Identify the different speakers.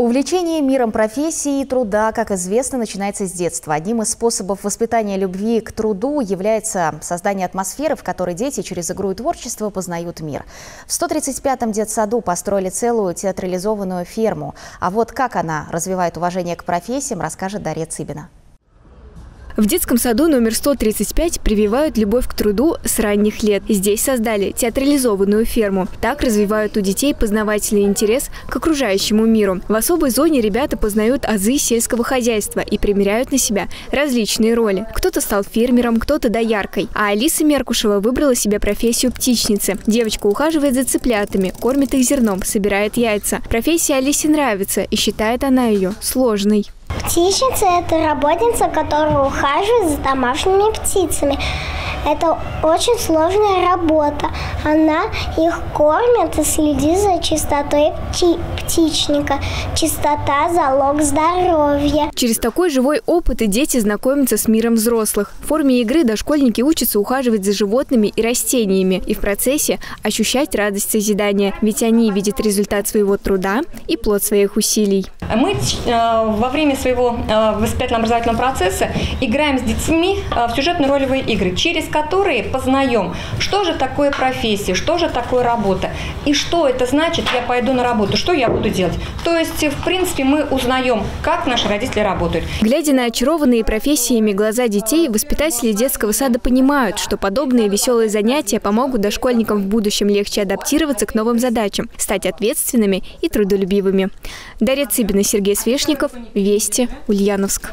Speaker 1: Увлечение миром профессии и труда, как известно, начинается с детства. Одним из способов воспитания любви к труду является создание атмосферы, в которой дети через игру и творчество познают мир. В 135-м детсаду построили целую театрализованную ферму. А вот как она развивает уважение к профессиям, расскажет Дарья Цыбина.
Speaker 2: В детском саду номер 135 прививают любовь к труду с ранних лет. Здесь создали театрализованную ферму. Так развивают у детей познавательный интерес к окружающему миру. В особой зоне ребята познают азы сельского хозяйства и примеряют на себя различные роли. Кто-то стал фермером, кто-то дояркой. А Алиса Меркушева выбрала себе профессию птичницы. Девочка ухаживает за цыплятами, кормит их зерном, собирает яйца. Профессия Алисе нравится и считает она ее сложной.
Speaker 3: Птичница – это работница, которая ухаживает за домашними птицами. Это очень сложная работа. Она их кормит и следит за чистотой пти птичника. Чистота – залог здоровья.
Speaker 2: Через такой живой опыт и дети знакомятся с миром взрослых. В форме игры дошкольники учатся ухаживать за животными и растениями и в процессе ощущать радость созидания. Ведь они видят результат своего труда и плод своих усилий.
Speaker 4: Мы э, во время своего э, воспитательно-образовательного процесса играем с детьми э, в сюжетно-ролевые игры, через которые познаем, что же такое профессия, что же такое работа, и что это значит, я пойду на работу, что я буду делать. То есть, в принципе, мы узнаем, как наши родители работают.
Speaker 2: Глядя на очарованные профессиями глаза детей, воспитатели детского сада понимают, что подобные веселые занятия помогут дошкольникам в будущем легче адаптироваться к новым задачам, стать ответственными и трудолюбивыми. Дарья Цыбина, Сергей Свешников, Вести, Ульяновск.